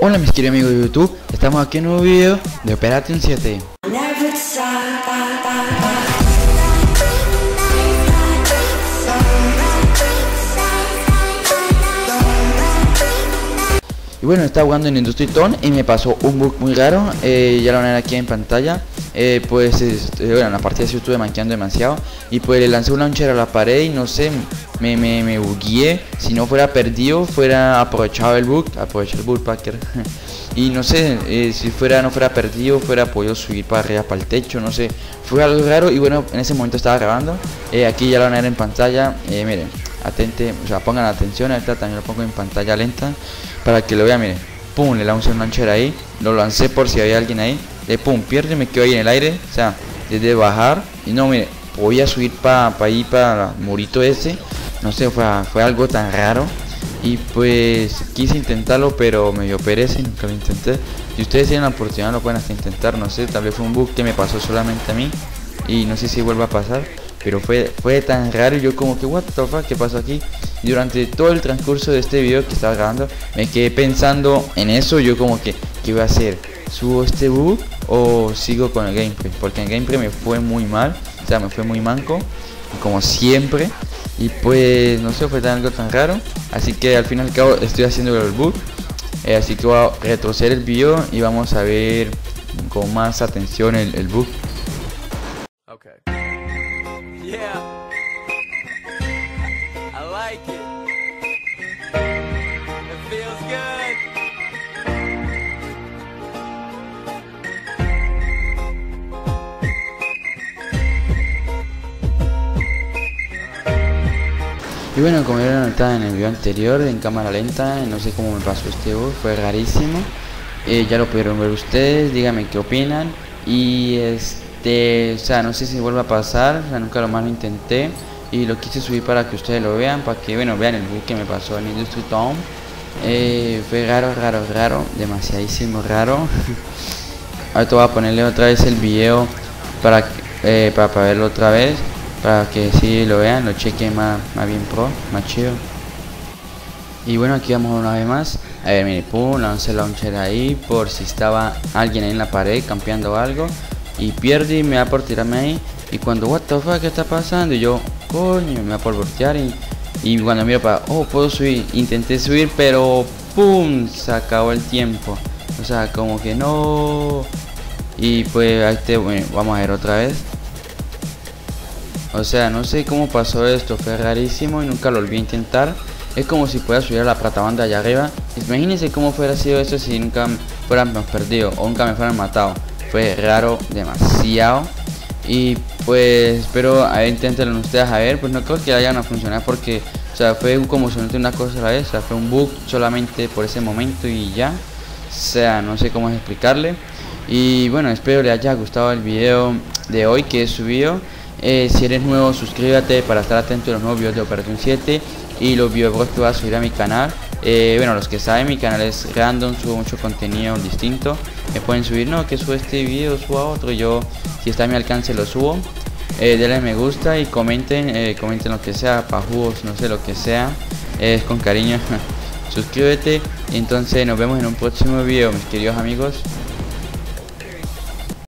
Hola mis queridos amigos de YouTube, estamos aquí en un nuevo video de Operation 7 Y bueno, estaba jugando en Industry Tone y me pasó un bug muy raro, eh, ya lo van a ver aquí en pantalla eh, Pues, este, bueno, en la partida sí estuve manqueando demasiado. Y pues le lancé un launcher a la pared y no sé, me, me, me bugueé. Si no fuera perdido, fuera aprovechado el bug, aprovechar el bug packer Y no sé, eh, si fuera no fuera perdido, fuera podido subir para arriba, para el techo, no sé. Fue algo raro y bueno, en ese momento estaba grabando. Aquí ya lo van a ver en pantalla, miren atente, o sea, pongan atención, esta también lo pongo en pantalla lenta para que lo vean, miren, pum, le lancé un launcher ahí, lo lancé por si había alguien ahí, de pum, pierde me quedo ahí en el aire, o sea, desde bajar, y no, mire, voy a subir para pa ahí, para el murito ese, no sé, fue, fue algo tan raro, y pues quise intentarlo, pero me dio pereza y nunca lo intenté. Si ustedes tienen la oportunidad, lo pueden hasta intentar, no sé, tal vez fue un bug que me pasó solamente a mí, y no sé si vuelva a pasar. Pero fue, fue tan raro, yo como que, what the fuck, ¿qué pasó aquí? Y durante todo el transcurso de este video que estaba grabando, me quedé pensando en eso, yo como que, ¿qué voy a hacer? ¿Subo este bug o sigo con el gameplay? Porque en gameplay me fue muy mal, o sea, me fue muy manco, como siempre. Y pues, no sé, fue tan algo tan raro. Así que al fin y al cabo estoy haciendo el bug. Eh, así que voy a retroceder el video y vamos a ver con más atención el, el bug. Yeah. I like Y bueno, como ya notado en el video anterior, en cámara lenta, no sé cómo me pasó este bug, fue rarísimo. Eh, ya lo pudieron ver ustedes, díganme qué opinan. Y este o sea, no sé si vuelva a pasar, nunca lo más lo intenté y lo quise subir para que ustedes lo vean, para que, bueno, vean el bug que me pasó en Industry Town. Eh, fue raro, raro, raro, demasiadísimo raro. Ahorita voy a ponerle otra vez el video para, eh, para, verlo otra vez, para que si lo vean, lo chequen más, más bien pro, más chido. Y bueno, aquí vamos una vez más. A ver, mire, pum, lancé launcher ahí por si estaba alguien ahí en la pared campeando algo. Y pierde y me da por tirarme ahí. Y cuando what the fuck qué está pasando y yo coño me da por voltear y, y cuando miro para oh puedo subir. Intenté subir pero pum se acabó el tiempo. O sea como que no. Y pues ahí te, bueno, vamos a ver otra vez o sea no sé cómo pasó esto fue rarísimo y nunca lo volví a intentar. Es como si pudiera subir a la banda allá arriba. Imagínense cómo fuera sido eso si nunca fuéramos perdido o nunca me fueran matado. Fue raro demasiado. Y pues espero a ver, inténtenlo ustedes a ver pues no creo que vayan a funcionar porque o sea fue como solamente una cosa a la vez o sea fue un bug solamente por ese momento y ya. O sea no sé cómo explicarle. Y bueno espero le haya gustado el video de hoy que he subido eh, si eres nuevo suscríbete para estar atento a los nuevos videos de Operación 7 y los videos que voy a subir a mi canal eh, bueno, los que saben, mi canal es random, subo mucho contenido distinto. Me pueden subir, no, que subo este video, subo otro. Yo, si está a mi alcance, lo subo. Eh, denle me gusta y comenten, comenten lo que sea, pajugos, no sé, lo que sea. Es con cariño. Suscríbete. Entonces, nos vemos en un próximo video, mis queridos amigos.